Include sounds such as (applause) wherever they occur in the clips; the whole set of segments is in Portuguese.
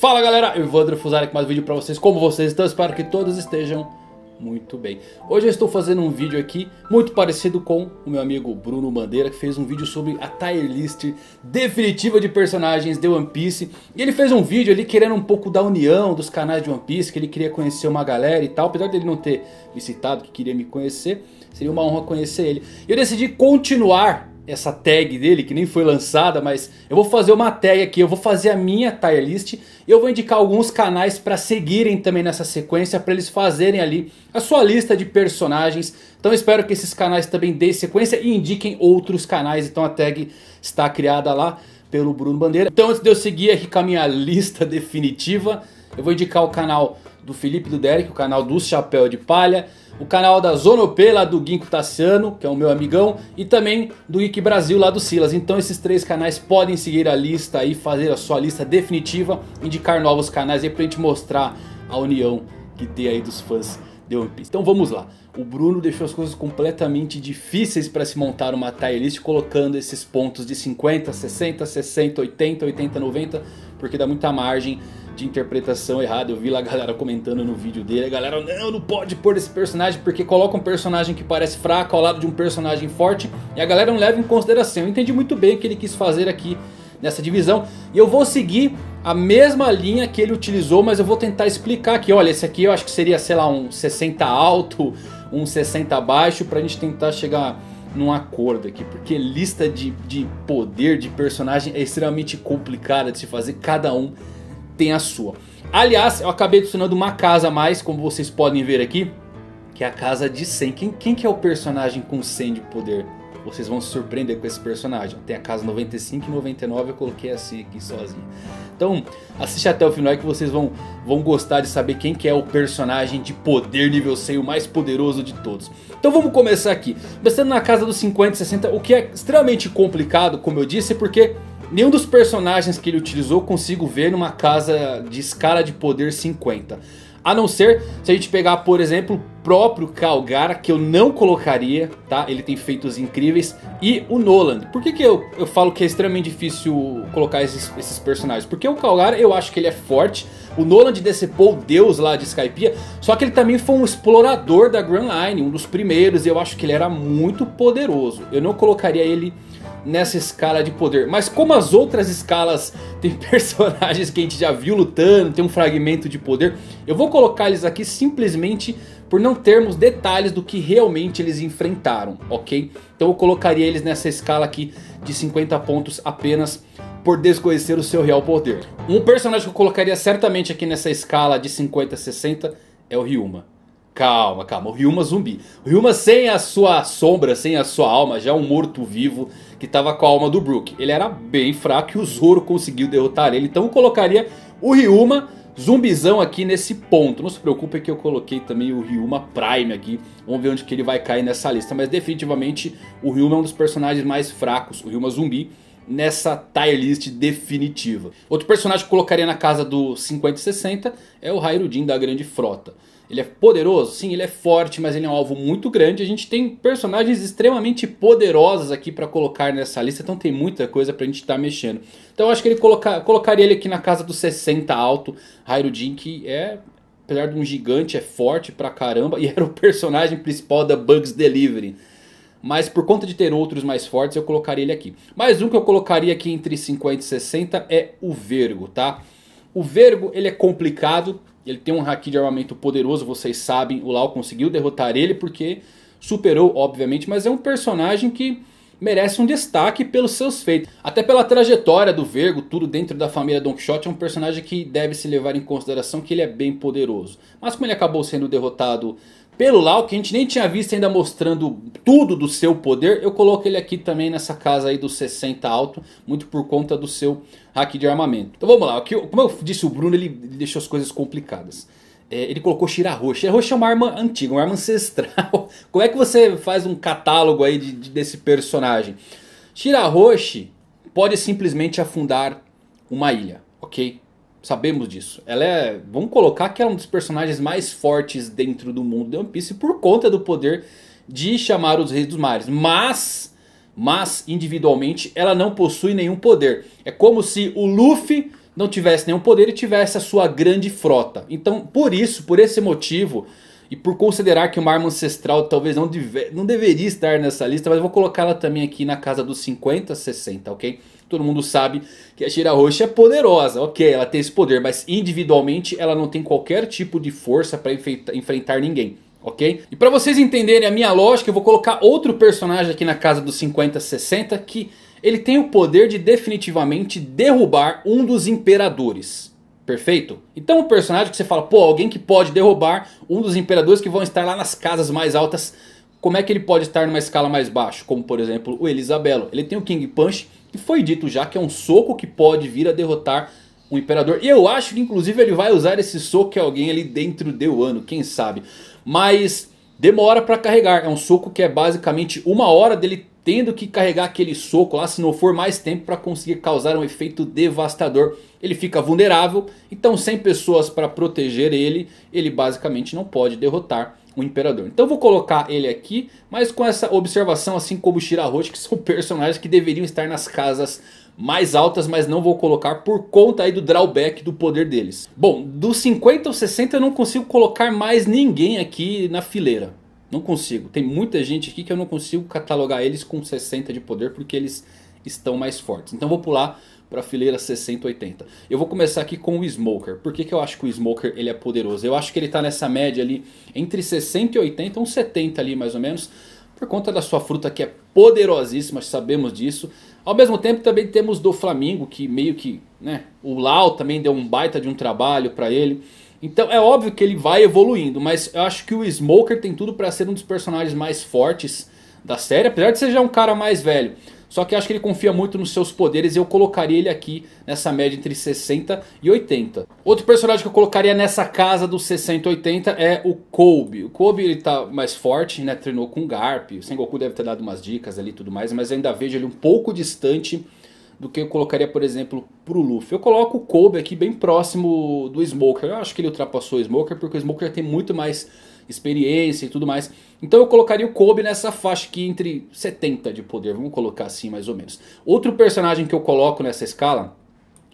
Fala galera, eu vou Fusari com mais um vídeo pra vocês, como vocês estão? Espero que todos estejam muito bem. Hoje eu estou fazendo um vídeo aqui muito parecido com o meu amigo Bruno Bandeira que fez um vídeo sobre a tier list definitiva de personagens de One Piece. E ele fez um vídeo ali querendo um pouco da união dos canais de One Piece, que ele queria conhecer uma galera e tal. Apesar dele não ter me citado que queria me conhecer, seria uma honra conhecer ele. Eu decidi continuar essa tag dele, que nem foi lançada, mas eu vou fazer uma tag aqui, eu vou fazer a minha tier list eu vou indicar alguns canais para seguirem também nessa sequência, para eles fazerem ali a sua lista de personagens. Então espero que esses canais também deem sequência e indiquem outros canais, então a tag está criada lá pelo Bruno Bandeira. Então antes de eu seguir aqui com a minha (laughs) lista definitiva, eu vou indicar o canal do Felipe e do Derek, o canal do Chapéu de Palha o canal da Zonopê lá do Ginkgo Tassiano, que é o meu amigão, e também do Ike Brasil lá do Silas. Então esses três canais podem seguir a lista aí, fazer a sua lista definitiva, indicar novos canais aí pra gente mostrar a união que tem aí dos fãs de One Piece. Então vamos lá. O Bruno deixou as coisas completamente difíceis para se montar uma tier list colocando esses pontos de 50, 60, 60, 80, 80, 90, porque dá muita margem de interpretação errada. Eu vi lá a galera comentando no vídeo dele. A galera, não, não pode pôr esse personagem porque coloca um personagem que parece fraco ao lado de um personagem forte. E a galera não leva em consideração. Eu entendi muito bem o que ele quis fazer aqui nessa divisão. E eu vou seguir a mesma linha que ele utilizou, mas eu vou tentar explicar aqui. Olha, esse aqui eu acho que seria, sei lá, um 60 alto, um 60 baixo, pra gente tentar chegar num acordo aqui. Porque lista de, de poder de personagem é extremamente complicada de se fazer, cada um tem a sua. Aliás, eu acabei adicionando uma casa a mais, como vocês podem ver aqui. Que é a casa de 100. Quem, quem que é o personagem com 100 de poder? Vocês vão se surpreender com esse personagem. Tem a casa 95 e 99, eu coloquei assim aqui sozinho. Então, assiste até o final que vocês vão, vão gostar de saber quem que é o personagem de poder nível 100, o mais poderoso de todos. Então vamos começar aqui. Começando na casa dos 50 e 60, o que é extremamente complicado, como eu disse, porque Nenhum dos personagens que ele utilizou consigo ver numa casa de escala de poder 50. A não ser se a gente pegar, por exemplo, próprio Calgara, que eu não colocaria, tá? Ele tem feitos incríveis. E o Nolan. Por que, que eu, eu falo que é extremamente difícil colocar esses, esses personagens? Porque o Calgara eu acho que ele é forte. O Nolan decepou o deus lá de Skypiea. Só que ele também foi um explorador da Grand Line, um dos primeiros. E eu acho que ele era muito poderoso. Eu não colocaria ele nessa escala de poder. Mas como as outras escalas (laughs) tem personagens que a gente já viu lutando, tem um fragmento de poder, eu vou colocar eles aqui simplesmente por não termos detalhes do que realmente eles enfrentaram, ok? Então eu colocaria eles nessa escala aqui de 50 pontos apenas por desconhecer o seu real poder. Um personagem que eu colocaria certamente aqui nessa escala de 50 a 60 é o Ryuma. Calma, calma. O Ryuma zumbi. O Ryuma sem a sua sombra, sem a sua alma, já é um morto-vivo que estava com a alma do Brook. Ele era bem fraco e o Zoro conseguiu derrotar ele. Então eu colocaria o Ryuma zumbizão aqui nesse ponto. Não se preocupe que eu coloquei também o Ryuma Prime aqui. Vamos ver onde que ele vai cair nessa lista. Mas definitivamente o Ryuma é um dos personagens mais fracos. O Ryuma zumbi nessa tier list definitiva. Outro personagem que eu colocaria na casa do 50 e 60 é o Hairudin da Grande Frota. Ele é poderoso? Sim, ele é forte, mas ele é um alvo muito grande. A gente tem personagens extremamente poderosos aqui para colocar nessa lista, então tem muita coisa pra gente estar tá mexendo. Então eu acho que ele coloca, colocaria ele aqui na casa dos 60 alto, Hairudin, que é, apesar de um gigante, é forte pra caramba e (laughs) era o personagem principal da Bugs Delivery. Mas por conta de ter outros mais fortes eu colocaria ele aqui. Mais um que eu colocaria aqui entre 50 e 60 é o Vergo, tá? O Vergo ele é complicado ele tem um haki de armamento poderoso, vocês sabem. O Lau conseguiu derrotar ele porque superou, obviamente. Mas é um personagem que merece um destaque pelos seus feitos. Até pela trajetória do Vergo, tudo dentro da família Don Quixote. É um personagem que deve se levar em consideração que ele é bem poderoso. Mas como ele acabou sendo derrotado pelo Lau, que a gente nem tinha visto ainda mostrando tudo do seu poder, eu coloco ele aqui também nessa casa aí dos 60 alto, muito por conta do seu hack de armamento. Então vamos lá, aqui, como eu disse o Bruno, ele, deixou as coisas complicadas. É, ele colocou Shirahoshi. Shirahoshi é uma arma antiga, uma arma ancestral. (laughs) Como é que você faz um catálogo aí de, de, desse personagem? Shirahoshi pode simplesmente afundar uma ilha, ok? Sabemos disso. Ela é. Vamos colocar que ela é um dos personagens mais fortes dentro do mundo de One Piece por conta do poder de chamar os reis dos mares. Mas. Mas individualmente ela não possui nenhum poder. É como se o Luffy não tivesse nenhum poder e tivesse a sua grande frota. Então por isso, por esse motivo... E por considerar que uma arma ancestral talvez não, deve, não deveria estar nessa lista, mas vou colocá-la também aqui na casa dos 50, 60, ok? Todo mundo sabe que a Shira Roxa é poderosa, ok, ela tem esse poder, mas individualmente ela não tem qualquer tipo de força para enfrentar ninguém. Ok? E para vocês entenderem a minha lógica, eu vou colocar outro personagem aqui na casa dos 50, 60 que ele tem o poder de definitivamente derrubar um dos imperadores. Perfeito? Então um personagem que você fala, pô, alguém que pode derrubar um dos imperadores que vão estar lá nas casas mais altas. Como é que ele pode estar numa escala mais baixa? Como por exemplo o Elisabelo. Ele tem o King Punch e foi dito já que é um soco que pode vir a derrotar o Imperador. E eu acho que inclusive ele vai usar esse soco em alguém ali dentro do ano, quem sabe. Mas demora para carregar, é um soco que é basicamente uma hora dele tendo que carregar aquele soco lá, se não for mais tempo para conseguir causar um efeito devastador. Ele fica vulnerável, então sem pessoas para proteger ele, ele basicamente não pode derrotar o Imperador. Então eu vou colocar ele aqui, mas com essa observação assim como o Shirahoshi, que são (laughs) personagens que deveriam estar nas casas mais altas, mas não vou colocar por conta aí do drawback do poder deles. Bom, dos 50 ou 60 eu não consigo colocar mais ninguém aqui na fileira. Não consigo. Tem muita gente aqui que eu não consigo catalogar eles com 60 de poder porque eles estão mais fortes. Então vou pular para a fileira 60 80. Eu vou começar aqui com o Smoker. Por que, que eu acho que o Smoker ele é poderoso? Eu acho que ele está nessa média ali entre 60 e 80, uns 70 ali mais ou menos. Por conta da sua fruta que é poderosíssima, sabemos disso. Ao mesmo tempo também temos do Flamingo que meio que... né, O Lau também deu um baita de um trabalho para ele. Então é óbvio que ele vai evoluindo, mas eu acho que o Smoker tem tudo para ser um dos personagens mais fortes da série, apesar de ser já um cara mais velho. Só que acho que ele confia muito nos seus poderes e eu colocaria ele aqui nessa média entre 60 e 80. Outro personagem que eu colocaria nessa casa dos 60 e 80 é o Kobe. O Kobe ele tá mais forte, né? Treinou com Garp. O Sengoku deve ter dado umas dicas ali e tudo mais, mas ainda vejo ele um pouco distante do que eu colocaria, por exemplo, pro Luffy. Eu coloco o Kobe aqui bem próximo do Smoker. Eu acho que ele ultrapassou o Smoker porque o Smoker tem muito mais experiência e tudo mais. Então eu colocaria o Kobe nessa faixa aqui entre 70 de poder, vamos colocar assim mais ou menos. Outro personagem que eu coloco nessa escala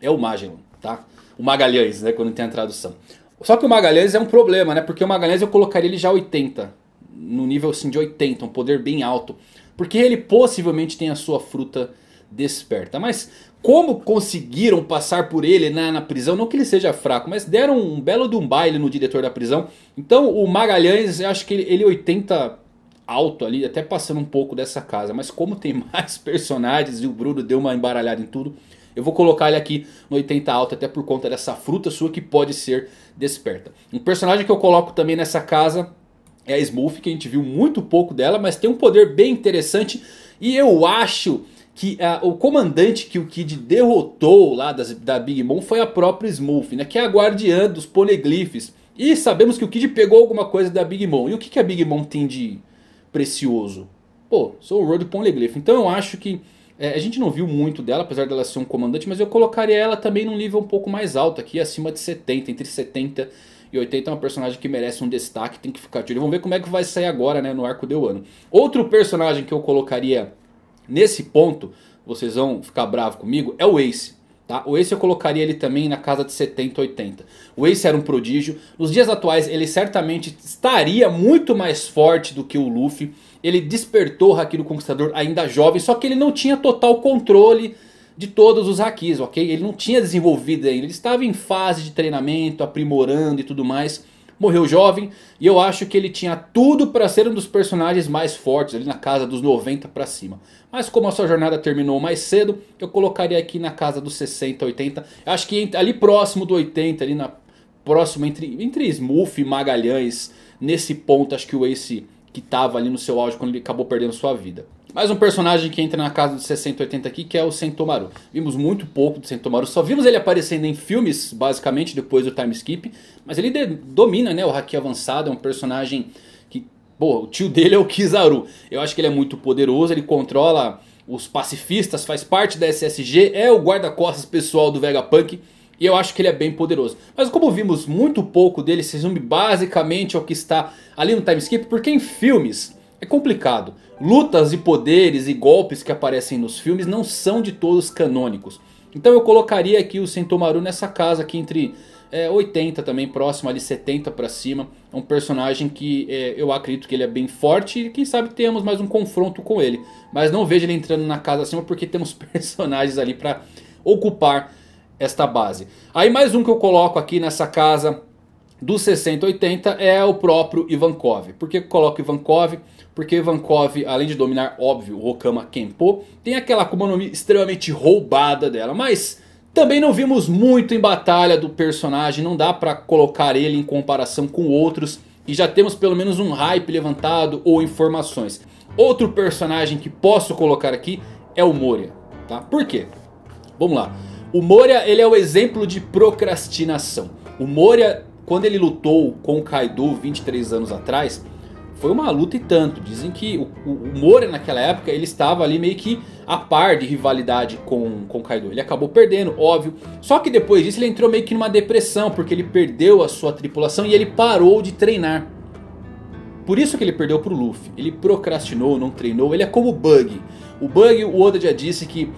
é o Magellan, tá? O Magalhães, né, quando tem a tradução. Só que o Magalhães é um problema, né? Porque o Magalhães eu colocaria ele já 80, no nível assim de 80, um poder bem alto. Porque ele possivelmente tem a sua fruta desperta. Mas como conseguiram passar por ele na, na prisão, não que ele seja fraco, mas deram um belo de um baile no diretor da prisão. Então o Magalhães, acho que ele, ele 80 alto ali, até passando um pouco dessa casa. Mas como tem (laughs) mais personagens e o Bruno deu uma embaralhada em tudo... Eu vou colocar ele aqui no 80 alto até por conta dessa fruta sua que pode ser desperta. Um personagem que eu coloco também nessa casa é a Smurf, que a gente viu muito pouco dela, mas tem um poder bem interessante. E eu acho que uh, o comandante que o Kid derrotou lá das, da Big Mom foi a própria Smurf, né? Que é a guardiã dos poneglyphs. E sabemos que o Kid pegou alguma coisa da Big Mom. E o que, que a Big Mom tem de precioso? Pô, sou o Road Poneglyph. Então eu acho que é, a gente não viu muito dela, apesar dela ser um comandante, mas eu colocaria ela também num nível um pouco mais alto aqui, acima de 70, entre 70 e 80 é uma personagem que merece um destaque, tem que ficar de olho. Vamos ver como é que vai sair agora, né, no arco de ano. Outro personagem que eu colocaria Nesse ponto, vocês vão ficar bravos comigo, é o Ace. Tá? O Ace eu colocaria ele também na casa de 70, 80. O Ace era um prodígio. Nos dias atuais ele certamente estaria muito mais forte do que o Luffy. Ele despertou o Haki do Conquistador ainda jovem, só que ele não tinha total controle de todos os Hakis, ok? Ele não tinha desenvolvido ainda, ele estava em fase de treinamento, aprimorando e tudo mais morreu jovem e eu acho que ele tinha tudo para ser um dos personagens mais fortes ali na casa dos 90 para cima. Mas como a sua jornada terminou mais cedo, eu colocaria aqui na casa dos 60, 80. Eu acho que ali próximo do 80, ali na próximo entre entre Smurf e Magalhães, nesse ponto acho que o Ace que estava ali no seu auge quando ele acabou perdendo sua vida. Mais um personagem que entra na casa dos 60, 80 aqui, que é o Sentomaru. Vimos muito pouco do Sentomaru, só vimos ele aparecendo em filmes, basicamente, depois do time skip. Mas ele domina né, o Haki avançado, é um personagem que... Pô, o tio dele é o Kizaru. Eu acho que ele é muito poderoso, ele controla os pacifistas, faz parte da SSG, é o guarda-costas pessoal do Vegapunk. E eu acho que ele é bem poderoso. Mas como vimos muito pouco dele, se resume basicamente ao que está ali no time skip. Porque em filmes é complicado. Lutas e poderes e golpes que aparecem nos filmes não são de todos canônicos. Então eu colocaria aqui o Sentomaru nessa casa aqui entre é, 80 também, próximo ali 70 para cima. É um personagem que é, eu acredito que ele é bem forte e quem sabe tenhamos mais um confronto com ele. Mas não vejo ele entrando na casa acima porque (laughs) temos personagens ali para ocupar esta base. Aí mais um que eu coloco aqui nessa casa do 6080 é o próprio Ivankov. Por que eu coloco Ivankov? Porque Ivankov, além de dominar, óbvio, o Okama Kenpo, tem aquela Akuma no Mi extremamente roubada dela. Mas também não vimos muito em batalha do personagem, não dá pra colocar ele em comparação com outros. E já temos pelo menos um hype levantado ou informações. Outro personagem que posso colocar aqui é o Moria. Tá? Por quê? Vamos lá. O Moria ele é o exemplo de procrastinação. O Moria, quando ele lutou com o Kaido 23 anos atrás, foi uma luta e tanto. Dizem que o, o, naquela época ele estava ali meio que a par de rivalidade com, com o Kaido. Ele acabou perdendo, óbvio. Só que depois disso ele entrou meio que numa depressão, porque ele perdeu a sua tripulação e ele parou de treinar. Por isso que ele perdeu para o Luffy. Ele procrastinou, não treinou. Ele é como o Bug. O Bug, o Oda já disse que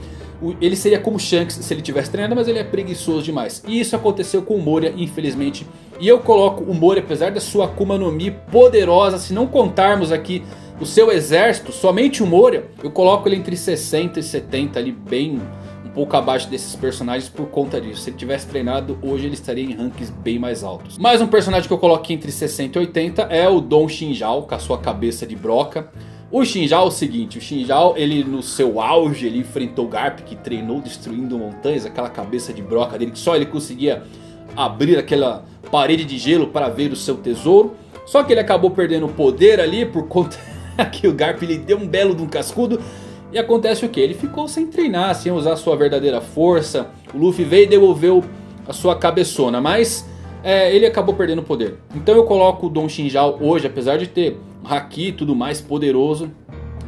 ele seria como Shanks se ele tivesse treinado, mas ele é preguiçoso demais. E isso aconteceu com o Moria, infelizmente. E eu coloco o Moria, apesar da sua Akuma no Mi poderosa, se não contarmos aqui o seu exército, somente o Moria, eu coloco ele entre 60 e 70 ali, bem um pouco abaixo desses personagens por conta disso. Se ele tivesse treinado, hoje ele estaria em rankings bem mais altos. Mais um personagem que eu coloco entre 60 e 80 é o Don Shinjao, com a sua cabeça de broca. O Shinjao é o seguinte, o Shinjao ele no seu auge ele enfrentou o Garp que treinou destruindo montanhas, aquela cabeça de broca dele que só ele conseguia abrir aquela parede de gelo para ver o seu tesouro. Só que ele acabou perdendo o poder ali por conta (laughs) que o Garp lhe deu um belo de um cascudo. E acontece o que? Ele ficou sem treinar, sem usar sua verdadeira força. O Luffy veio e devolveu a sua cabeçona, mas é, ele acabou perdendo poder. Então eu coloco o Don Shinjao hoje, apesar de ter Haki tudo mais poderoso.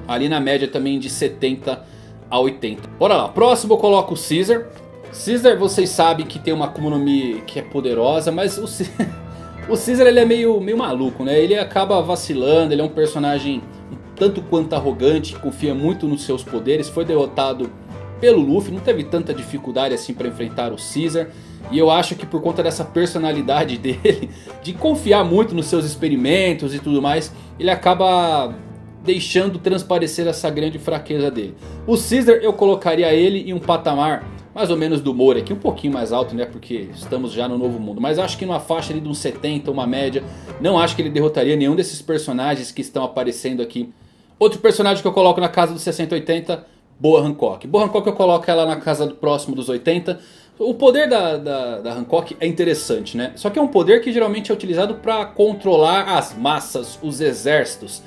Ali na média também de 70 a 80. Bora lá, próximo eu coloco o Caesar. Caesar vocês sabem que tem uma Mi que é poderosa, mas o, (laughs) o Caesar ele é meio, meio maluco, né? Ele acaba vacilando, ele é um personagem um tanto quanto arrogante, confia muito nos seus poderes. Foi derrotado pelo Luffy, não teve tanta dificuldade assim para enfrentar o Caesar. E eu acho que por conta dessa personalidade (laughs) dele, de confiar muito nos seus experimentos e tudo mais, ele acaba deixando transparecer essa grande fraqueza dele. O Caesar eu colocaria ele em um patamar mais ou menos do Mori aqui, um pouquinho mais alto, né, porque estamos já no novo mundo. Mas acho que numa faixa ali de uns 70, uma média, não acho que ele derrotaria nenhum desses personagens que estão aparecendo aqui. Outro personagem que eu coloco na casa dos 60, 80, Boa Hancock. Boa Hancock eu coloco ela na casa do próximo dos 80, o poder da, da, da, Hancock é interessante, né? Só que é um poder que geralmente é utilizado para controlar as massas, os exércitos.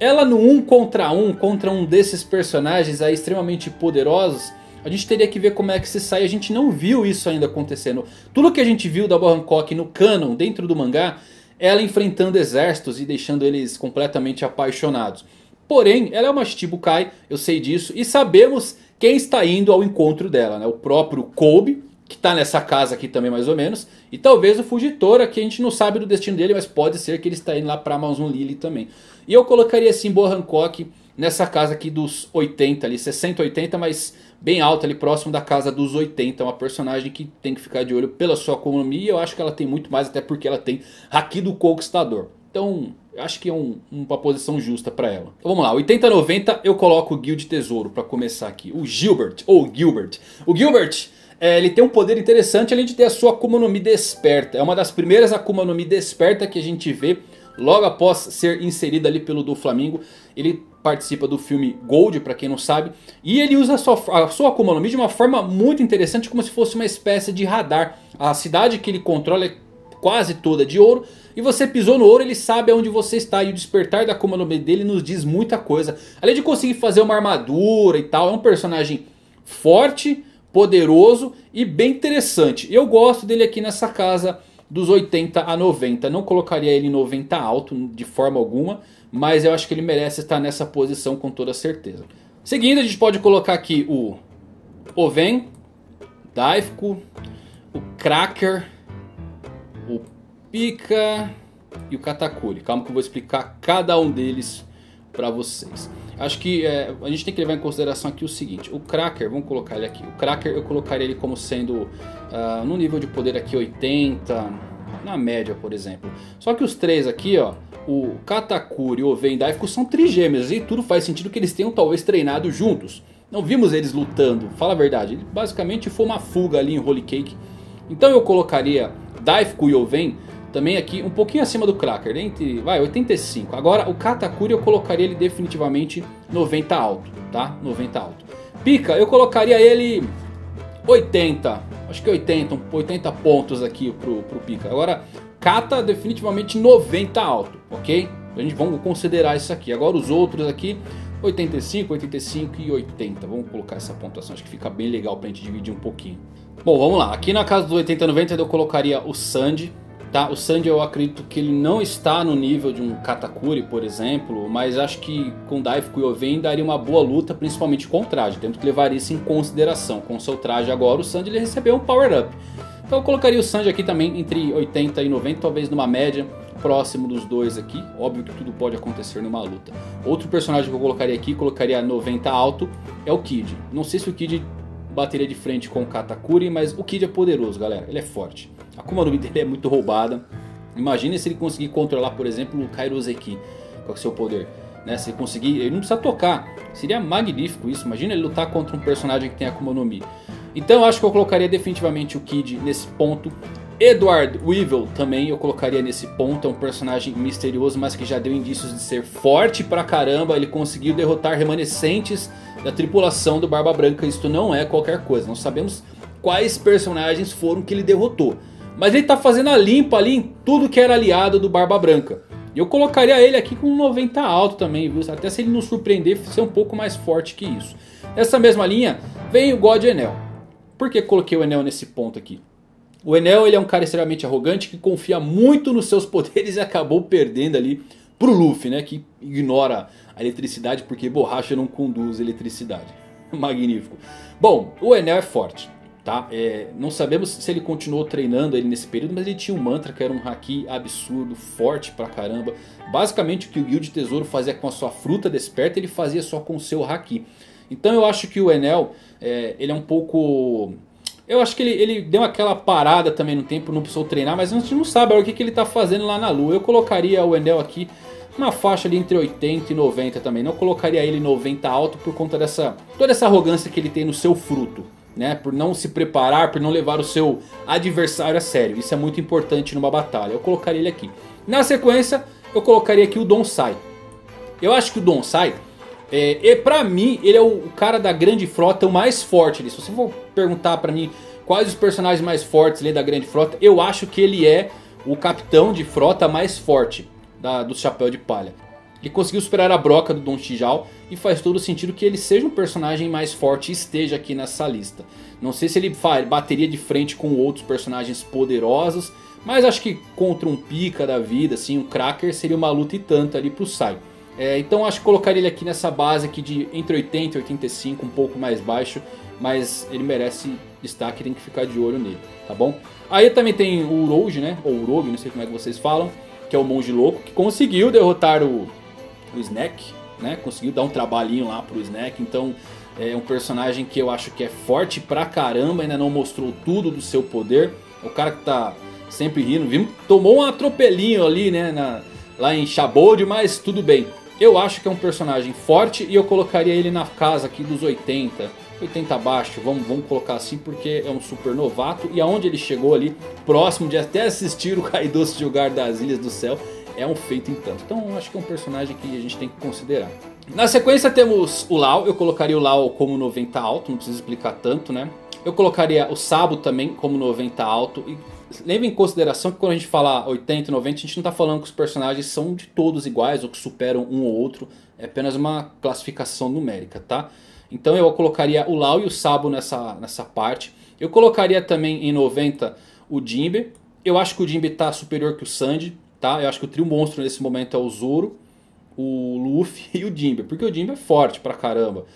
Ela no um contra um, contra um desses personagens aí extremamente poderosos, a gente teria que ver como é que se sai. A gente não viu isso ainda acontecendo. Tudo que a gente viu da Boa Hancock no canon, dentro do mangá, é ela enfrentando exércitos e deixando eles completamente apaixonados. Porém, ela é uma Shichibukai, eu sei disso, e sabemos quem está indo ao encontro dela, né? O próprio Kobe, que está nessa casa aqui também mais ou menos. E talvez o Fugitora, que a gente não sabe do destino dele, mas pode ser que ele está indo lá para Amazon Lily também. E eu colocaria assim Boa Hancock nessa casa aqui dos 80 ali, 60, 80, mas bem alta ali, próximo da casa dos 80. Uma personagem que tem que ficar de olho pela sua economia e eu acho que ela tem muito mais, até porque ela tem Haki do Conquistador. Então, acho que é um, uma posição justa para ela. Então vamos lá, 80, 90 eu coloco o Guild Tesouro para começar aqui. O Gilbert, ou Gilbert. O Gilbert, é, ele tem um poder interessante além de ter a sua Akuma no Mi desperta. É uma das primeiras Akuma no Mi desperta que a gente vê logo após ser inserida ali pelo do Flamingo. Ele participa do filme Gold, para quem não sabe. E ele usa a sua, a sua Akuma no Mi de uma forma muito interessante, como se fosse uma espécie de radar. A cidade que ele controla é quase toda de ouro. E você pisou no ouro, ele sabe aonde você está. E o despertar da Akuma no Mi dele nos diz muita coisa. Além de conseguir fazer uma armadura e tal. É um personagem forte, poderoso e bem interessante. Eu gosto dele aqui nessa casa dos 80 a 90. Não colocaria ele em 90 alto de forma alguma. Mas eu acho que ele merece estar nessa posição com toda certeza. Seguindo a gente pode colocar aqui o Oven, Daifko, o Cracker o Pika e o Katakuri. Calma que eu vou explicar cada um deles para vocês. Acho que é, a gente tem que levar em consideração aqui o seguinte. O Cracker, vamos colocar ele aqui. O Cracker eu colocaria ele como sendo uh, no nível de poder aqui 80, na média por exemplo. Só que os três aqui ó, o Katakuri e o Vendaifico são trigêmeos. E tudo faz sentido que eles tenham talvez treinado juntos. Não vimos eles lutando, fala a verdade. Basicamente foi uma fuga ali em Holy Cake. Então eu colocaria Daifku e Oven também aqui um pouquinho acima do Cracker, entre, vai, 85. Agora o Katakuri eu colocaria ele definitivamente 90 alto, tá? 90 alto. Pika, eu colocaria ele 80, acho que 80, 80 pontos aqui pro, pro Pika. Agora, Kata definitivamente 90 alto, ok? A gente vamos considerar isso aqui. Agora os outros aqui, 85, 85 e 80. Vamos colocar essa pontuação, acho que fica bem legal pra gente dividir um pouquinho. Bom, vamos lá. Aqui na casa dos 80 90 eu colocaria o Sandy. Tá? O Sandy eu acredito que ele não está no nível de um Katakuri, por exemplo, mas acho que com Daifuku e Oven daria uma boa luta, principalmente com o traje. Temos que levar isso em consideração. Com o seu traje agora, o Sandy ele recebeu um power up. Então eu colocaria o Sanji aqui também entre 80 e 90, talvez numa média próximo dos dois aqui. Óbvio que tudo pode acontecer numa luta. Outro personagem que eu colocaria aqui, colocaria 90 alto, é o Kid. Não sei se o Kid bateria de frente com o Katakuri, mas o Kid é poderoso, galera. Ele é forte. A Akuma no Mi dele é muito roubada. Imagine se ele conseguir controlar, por exemplo, o Kairoseki com seu poder. Né? Se ele conseguir, ele não precisa tocar. Seria magnífico isso. Imagina ele lutar contra um personagem que tem Akuma no Mi. Então eu acho que eu colocaria definitivamente o Kid nesse ponto. Edward Weevil também eu colocaria nesse ponto, é um personagem misterioso, mas que já deu indícios de ser forte pra caramba. Ele conseguiu derrotar remanescentes da tripulação do Barba Branca, isto não é qualquer coisa. Não sabemos quais personagens foram que ele derrotou. Mas ele tá fazendo a limpa ali em tudo que era aliado do Barba Branca. Eu colocaria ele aqui com 90 alto também, viu? Até se ele nos surpreender, ser um pouco mais forte que isso. Nessa mesma linha, vem o God Enel. Por que coloquei o Enel nesse ponto aqui? O Enel ele é um cara extremamente arrogante que confia muito nos seus (laughs) poderes e acabou perdendo ali pro Luffy, né? Que ignora a eletricidade porque borracha não conduz eletricidade. (laughs) Magnífico. Bom, o Enel é forte. Tá? É, não sabemos se ele continuou treinando ele nesse período, mas ele tinha um mantra que era um haki absurdo, forte pra caramba. Basicamente o que o Guild Tesouro fazia com a sua fruta desperta, ele fazia só com o seu haki. Então eu acho que o Enel, é, ele é um pouco... Eu acho que ele, ele deu aquela parada também no tempo, não precisou treinar, mas a gente não sabe o que, que ele está fazendo lá na lua. Eu colocaria o Enel aqui uma faixa ali entre 80 e 90 também. Não colocaria ele 90 alto por conta dessa toda essa arrogância que ele tem no seu fruto. Né, por não se preparar, por não levar o seu adversário a sério. Isso é muito importante numa batalha. Eu colocaria ele aqui. Na sequência, eu colocaria aqui o Donsai. Eu acho que o Donsai é, e pra mim, ele é o cara da grande frota o mais forte ali. Se você for perguntar pra mim quais os personagens mais fortes ali da grande frota, eu acho que ele é o capitão de frota mais forte da, do Chapéu de Palha. Ele conseguiu superar a broca do Don Chijal e faz todo sentido que ele seja um personagem mais forte e esteja aqui nessa lista. Não sei se ele bateria de frente com outros personagens poderosos, mas acho que contra um pica da vida, assim, um cracker seria uma luta e tanto ali pro Sai. É, então acho que colocaria ele aqui nessa base aqui de entre 80 e 85, um pouco mais baixo. Mas ele merece destaque, tem que ficar de olho nele, tá bom? Aí também tem o Uroge, né? Ou Uroge, não sei como é que vocês falam. Que é o monge louco, que conseguiu derrotar o, o Snack, né? Conseguiu dar um trabalhinho lá pro Snack. Então é um personagem que eu acho que é forte pra caramba. Ainda não mostrou tudo do seu poder. O cara que tá sempre rindo. Vimos, tomou um atropelinho ali, né? Na, lá em Shabold, mas tudo bem. Eu acho que é um personagem forte e eu colocaria ele na casa aqui dos 80, 80 abaixo, vamos, vamos colocar assim porque é um super novato e aonde ele chegou ali, próximo de até assistir o Kaido se jogar das Ilhas do Céu, é um feito em tanto. Então acho que é um personagem que a gente tem que considerar. Na sequência temos o Lau, eu colocaria o Lau como 90 alto, não preciso explicar tanto né. Eu colocaria o Sabo também como 90 alto e leve em consideração que quando a gente fala 80 e 90, a gente não está falando que os personagens são de todos iguais ou que superam um ou outro. É apenas uma classificação numérica, tá? Então eu colocaria o Lau e o Sabo nessa, nessa parte. Eu colocaria também em 90 o Jinbe. Eu acho que o Jinbe está superior que o Sanji, tá? Eu acho que o trio monstro nesse momento é o Zoro, o Luffy (laughs) e o Jinbe. Porque o Jinbe é forte pra caramba.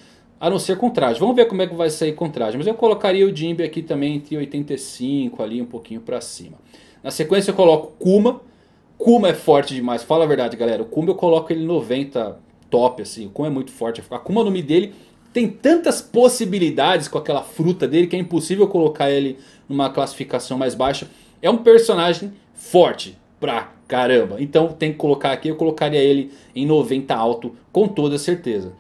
A não ser com traje. Vamos ver como é que vai sair com traje. Mas eu colocaria o Jimbe aqui também entre 85 ali um pouquinho pra cima. Na sequência eu coloco Kuma. Kuma é forte demais. Fala a verdade galera. O Kuma eu coloco ele 90 top assim. O Kun é muito forte. A Akuma no Mi dele tem tantas possibilidades com aquela fruta dele que é impossível colocar ele numa classificação mais baixa. É um personagem forte pra caramba. Então tem que colocar aqui, eu colocaria ele em 90 alto com toda certeza.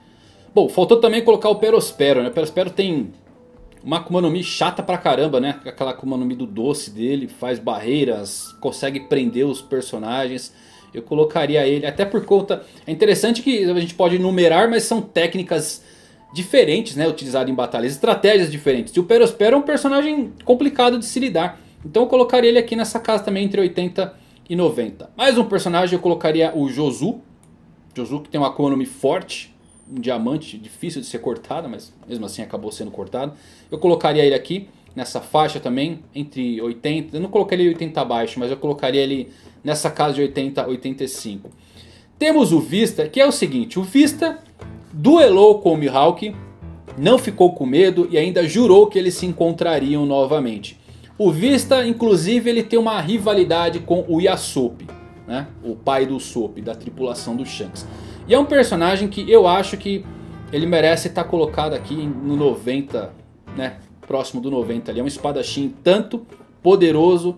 Bom, faltou também colocar o Perospero, né? O Perospero tem uma Akuma no Mi chata pra caramba, né? Aquela Akuma no Mi do doce dele, faz barreiras, consegue prender os personagens. Eu colocaria ele, até por conta... É interessante que a gente pode numerar, mas são técnicas diferentes, né? Utilizadas em batalhas, estratégias diferentes. E o Perospero é um personagem complicado de se lidar. Então eu colocaria ele aqui nessa casa também entre 80 e 90. Mais um personagem eu colocaria o Josu. Josu que tem uma Mi forte um diamante difícil de ser cortado, mas mesmo assim acabou sendo cortado. Eu colocaria ele aqui nessa faixa também, entre 80, eu não colocaria ele 80 abaixo, mas eu colocaria ele nessa casa de 80 a 85. Temos o Vista, que é o seguinte, o Vista duelou com o Mihawk, não ficou com medo e ainda jurou que eles se encontrariam novamente. O Vista, inclusive, ele tem uma rivalidade com o Yasop, né? o pai do Sop, da tripulação do Shanks. E é um personagem que eu acho que ele merece estar colocado aqui no 90, né? Próximo do 90 ali. É um espadachim tanto poderoso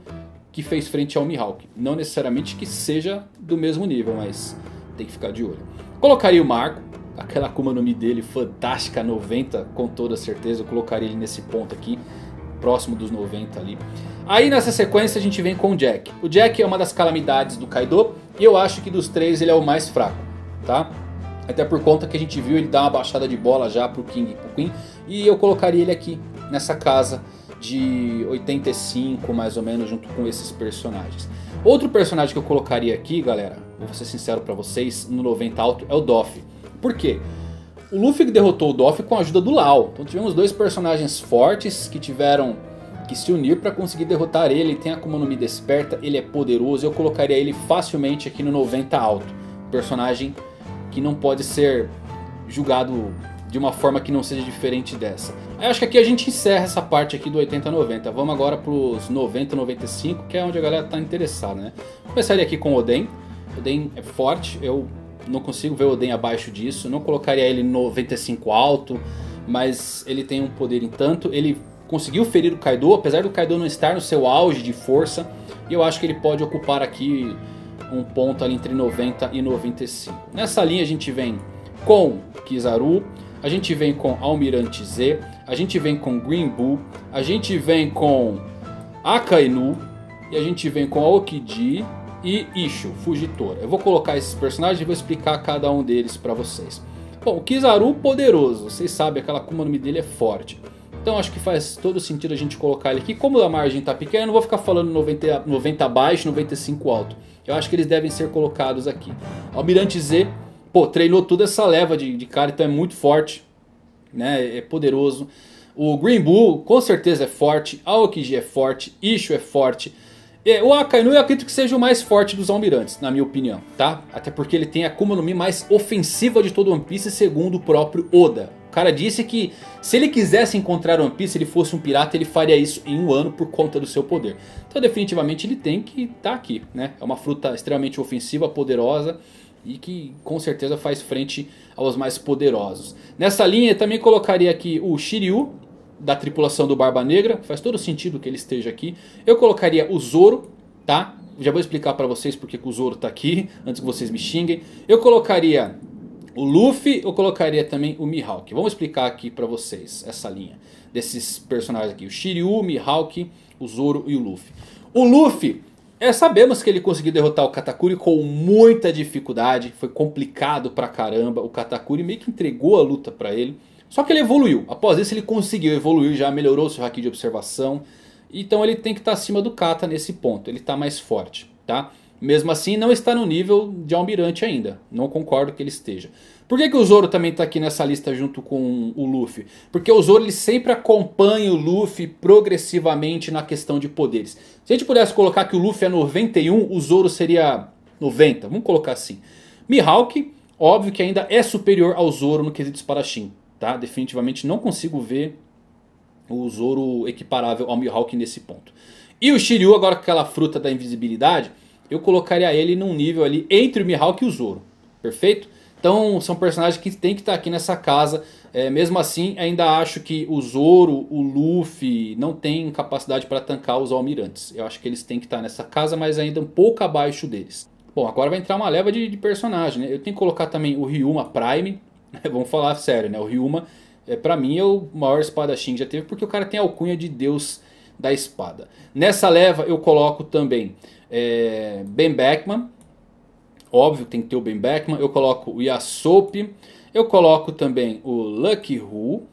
que fez frente ao Mihawk. Não necessariamente que seja do mesmo nível, mas tem que ficar de olho. Colocaria o Marco, aquela Akuma no Mi dele fantástica, 90 com toda certeza. Eu colocaria ele nesse ponto aqui, próximo dos 90 ali. Aí nessa sequência a gente vem com o Jack. O Jack é uma das calamidades do Kaido e eu acho que dos três ele é o mais fraco tá? Até por conta que a gente viu ele dar uma baixada de bola já pro King e pro Queen. E eu colocaria ele aqui nessa casa de 85 mais ou menos junto com esses personagens. Outro personagem que eu colocaria aqui, galera, vou ser sincero pra vocês, no 90 alto é o Doff. Por quê? O Luffy derrotou o Doff com a ajuda do Lau. Então tivemos dois personagens fortes que tiveram que se unir para conseguir derrotar ele. Ele tem a Akuma no Mi desperta, ele é poderoso. Eu colocaria ele facilmente aqui no 90 alto. Personagem que não pode ser julgado de uma forma que não seja diferente dessa. Eu acho que aqui a gente encerra essa parte aqui do 80-90. Vamos agora para os 90-95, que é onde a galera está interessada. Né? Começaria aqui com o Oden. Oden é forte, eu não consigo ver o Oden abaixo disso. Não colocaria ele 95 alto, mas ele tem um poder em tanto. Ele conseguiu ferir o Kaido, apesar do Kaido não estar no seu auge de força. E eu acho que ele pode ocupar aqui um ponto ali entre 90 e 95. Nessa linha a gente vem com Kizaru, a gente vem com Almirante Z, a gente vem com Green Bull, a gente vem com Akainu e a gente vem com Aokiji e Ishu, Fugitora. Eu vou colocar esses personagens e vou explicar cada um deles para vocês. Bom, o Kizaru poderoso, vocês sabem, aquela Akuma no Mi dele é forte. Então acho que faz todo sentido a gente colocar ele aqui. Como a margem está pequena, eu não vou ficar falando 90, 90 baixo, 95 alto. Eu acho que eles devem ser colocados aqui. Almirante Z, pô, treinou toda essa leva de, de cara, então é muito forte. Né, é poderoso. O Green Bull com certeza é forte. Aokiji é forte. Ishu é forte. O Akainu eu acredito que seja o mais forte dos almirantes, na minha opinião, tá? Até porque ele tem a Akuma no Mi mais ofensiva de todo One Piece, segundo o próprio Oda cara disse que se ele quisesse encontrar One Piece, se ele fosse um pirata, ele faria isso em um ano por conta do seu poder. Então definitivamente ele tem que estar tá aqui, né? É uma fruta extremamente ofensiva, poderosa e que com certeza faz frente aos mais poderosos. Nessa linha também colocaria aqui o Shiryu, da tripulação do Barba Negra, faz todo sentido que ele esteja aqui. Eu colocaria o Zoro, tá? Já vou explicar para vocês porque o Zoro está aqui, antes que vocês me xinguem. Eu colocaria o Luffy eu colocaria também o Mihawk. Vamos explicar aqui pra vocês essa linha desses personagens aqui. O Shiryu, o Mihawk, o Zoro e o Luffy. O Luffy, é, sabemos que ele conseguiu derrotar o Katakuri com muita dificuldade. Foi complicado pra caramba. O Katakuri meio que entregou a luta pra ele. Só que ele evoluiu. Após isso ele conseguiu evoluir, já melhorou seu haki de observação. Então ele tem que estar acima do Kata nesse ponto. Ele está mais forte, tá? Mesmo assim não está no nível de Almirante ainda. Não concordo que ele esteja. Por que, que o Zoro também está aqui nessa lista junto com o Luffy? Porque o Zoro ele sempre acompanha o Luffy progressivamente na questão de poderes. Se a gente pudesse colocar que o Luffy é 91, o Zoro seria 90. Vamos colocar assim. Mihawk, óbvio que ainda é superior ao Zoro no quesito espadachim. Tá? Definitivamente não consigo ver o Zoro equiparável ao Mihawk nesse ponto. E o Shiryu agora com aquela fruta da invisibilidade eu colocaria ele num nível ali entre o Mihawk e o Zoro. Perfeito? Então são personagens que tem que estar aqui nessa casa. É, mesmo assim, ainda acho que o Zoro, o Luffy não tem capacidade para tancar os almirantes. Eu acho que eles têm que estar nessa casa, mas ainda um pouco abaixo deles. Bom, agora vai entrar uma leva de, de personagem. Né? Eu tenho que colocar também o Ryuma Prime. (laughs) Vamos falar sério, né? O Ryuma, é, pra mim, é o maior espadachim que já teve, porque o cara tem a alcunha de Deus da espada. Nessa leva eu coloco também é, Ben Beckman. Óbvio tem que ter o Ben Beckman. Eu coloco o Yasop. Eu coloco também o Lucky Who.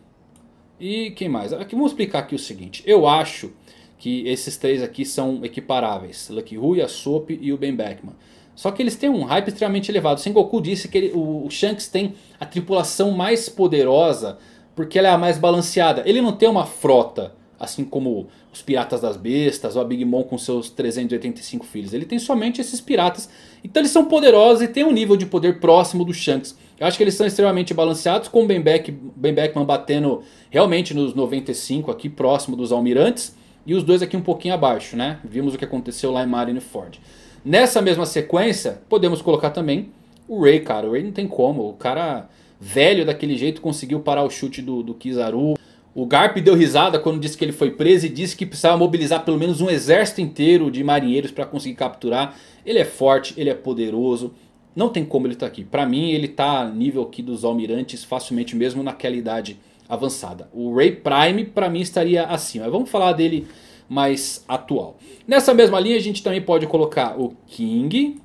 E quem mais? Aqui vamos explicar aqui o seguinte. Eu acho que esses três aqui são equiparáveis. Lucky Who, Yasop e o Ben Beckman. Só que eles têm um hype extremamente elevado. Sengoku disse que ele, o, Shanks tem a tripulação mais poderosa porque ela é a mais balanceada. Ele não tem uma frota, assim como os Piratas das Bestas ou a Big Mom com seus 385 filhos. Ele tem somente esses piratas. Então eles são poderosos e têm um nível de poder próximo do Shanks. Eu acho que eles são extremamente balanceados, com o Ben, Beck, ben Beckman batendo realmente nos 95 aqui, próximo dos almirantes. E os dois aqui um pouquinho abaixo, né? Vimos o que aconteceu lá em Marineford. Nessa mesma sequência, podemos colocar também o Ray, cara. O Ray não tem como. O cara velho daquele jeito conseguiu parar o chute do, do Kizaru. O Garp deu risada quando disse que ele foi preso e disse que precisava mobilizar pelo menos um exército inteiro de marinheiros para conseguir capturar. Ele é forte, ele é poderoso. Não tem como ele estar tá aqui. Para mim ele está nível aqui dos almirantes facilmente mesmo naquela idade avançada. O Ray Prime para mim estaria acima. Vamos falar dele mais atual. Nessa mesma linha a gente também pode colocar o King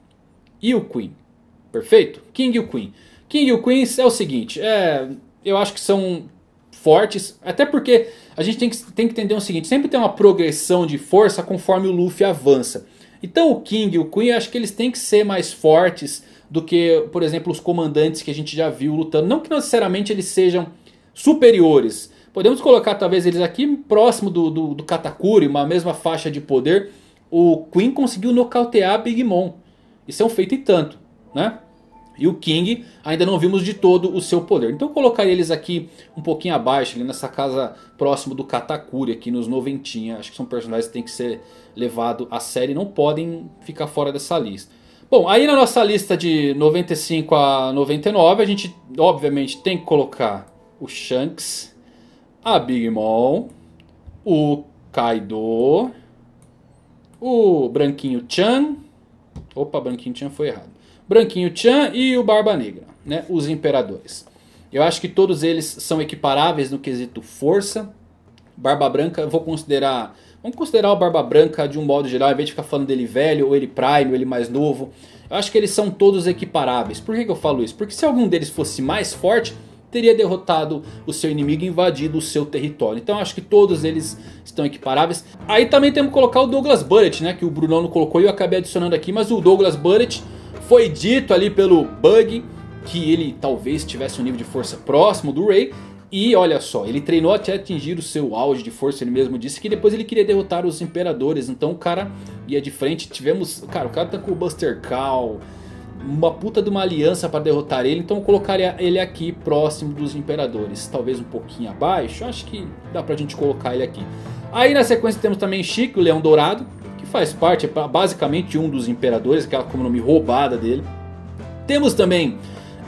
e o Queen. Perfeito? King e o Queen. King e o Queen é o seguinte, é, eu acho que são fortes, até porque a gente tem que, tem que entender o seguinte, sempre tem uma progressão de força conforme o Luffy avança. Então o King e o Queen acho que eles têm que ser mais fortes do que, por exemplo, os comandantes que a gente já viu lutando. Não que necessariamente eles sejam superiores. Podemos colocar talvez eles aqui próximo do, do, do Katakuri, uma mesma faixa de poder. O Queen conseguiu nocautear Big Mom. Isso é um feito e tanto, né? E o King ainda não vimos de todo o seu poder. Então eu colocaria eles aqui um pouquinho abaixo, ali nessa casa próximo do Katakuri, aqui nos noventinha. Acho que são personagens que têm que ser levados a sério e não podem ficar fora dessa lista. Bom, aí na nossa lista de 95 a 99, a gente obviamente tem que colocar o Shanks, a Big Mom, o Kaido, o Branquinho Chan. Opa, Branquinho Chan foi errado. Branquinho Chan e o Barba Negra, né, os Imperadores. Eu acho que todos eles são equiparáveis no quesito força. Barba Branca, eu vou considerar Vamos considerar o Barba Branca de um modo geral, em vez de ficar falando dele velho, ou ele prime, ou ele mais novo. Eu acho que eles são todos equiparáveis. Por que, que eu falo isso? Porque se algum deles fosse mais forte, teria derrotado o seu inimigo e invadido o seu território. Então acho que todos eles estão equiparáveis. Aí também temos que colocar o Douglas Bullet, né? Que o Brunão não colocou e eu acabei adicionando aqui. Mas o Douglas Bullet foi dito ali pelo Bug que ele talvez tivesse um nível de força próximo do Ray. E olha só, ele treinou até atingir o seu auge de força, ele mesmo disse que depois ele queria derrotar os imperadores. Então o cara ia de frente, tivemos... Cara, o cara tá com o Buster Call, uma puta de uma aliança para derrotar ele. Então eu colocaria ele aqui próximo dos imperadores. Talvez um pouquinho abaixo, acho que dá pra gente colocar ele aqui. Aí na sequência temos também Chico, o Leão Dourado, que faz parte é basicamente um dos imperadores, aquela como nome roubada dele. Temos também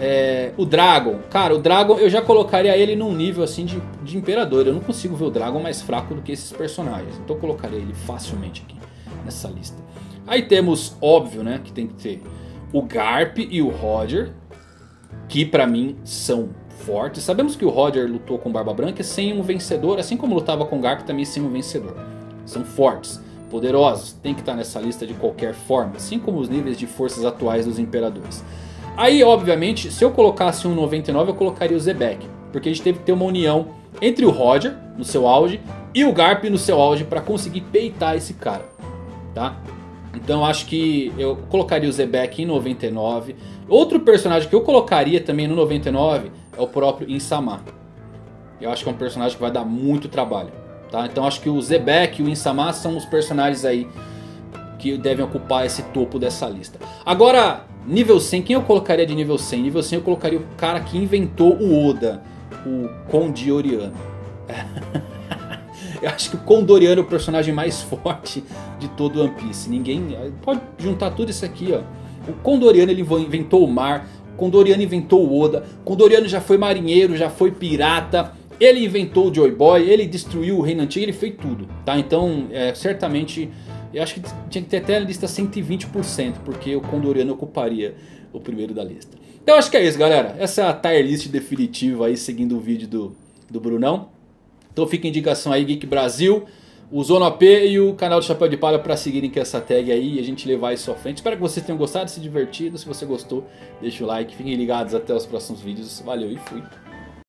é, o Dragon, cara, o Dragon eu já colocaria ele num nível assim de, de imperador. Eu não consigo ver o Dragon mais fraco do que esses personagens. Então eu colocaria ele facilmente aqui nessa lista. Aí temos, óbvio, né, que tem que ter o Garp e o Roger, que pra mim são fortes. Sabemos que o Roger lutou com Barba Branca sem um vencedor, assim como lutava com o Garp também sem um vencedor. São fortes, poderosos, tem que estar nessa lista de qualquer forma, assim como os níveis de forças atuais dos imperadores. Aí, obviamente, se eu colocasse um 99, eu colocaria o Zebek. Porque a gente teve que ter uma união entre o Roger, no seu auge, e o Garp no seu auge para conseguir peitar esse cara. Tá? Então acho que eu colocaria o Zebek em 99. Outro personagem que eu colocaria também no 99 é o próprio Insama. Eu acho que é um personagem que vai dar muito trabalho. Tá? Então acho que o Zebek e o Insama são os personagens aí que devem ocupar esse topo dessa lista. Agora, Nível 100, quem eu colocaria de nível 100? Nível 100 eu colocaria o cara que inventou o Oda, o Condoriano. (laughs) eu acho que o Condoriano é o personagem mais (laughs) forte de todo o One Piece. Ninguém pode juntar tudo isso aqui, ó. O Condoriano ele inventou o mar. Condoriano inventou o Oda. Condoriano já foi marinheiro, já foi pirata. Ele inventou o Joy Boy, ele destruiu o Reino Antigo, ele fez tudo, tá? Então, é, certamente, eu acho que tinha que ter até a lista 120%, porque o Condoriano ocuparia o primeiro da lista. Então acho que é isso, galera. Essa é a tier list definitiva aí, seguindo o vídeo do, do Brunão. Então fica a indicação aí, Geek Brasil, o Zona AP e o canal do Chapéu de Palha para seguirem com essa tag aí e a gente levar isso à frente. Espero que vocês tenham gostado, se divertido. Se você gostou, deixa o like. Fiquem ligados até os próximos vídeos. Valeu e fui.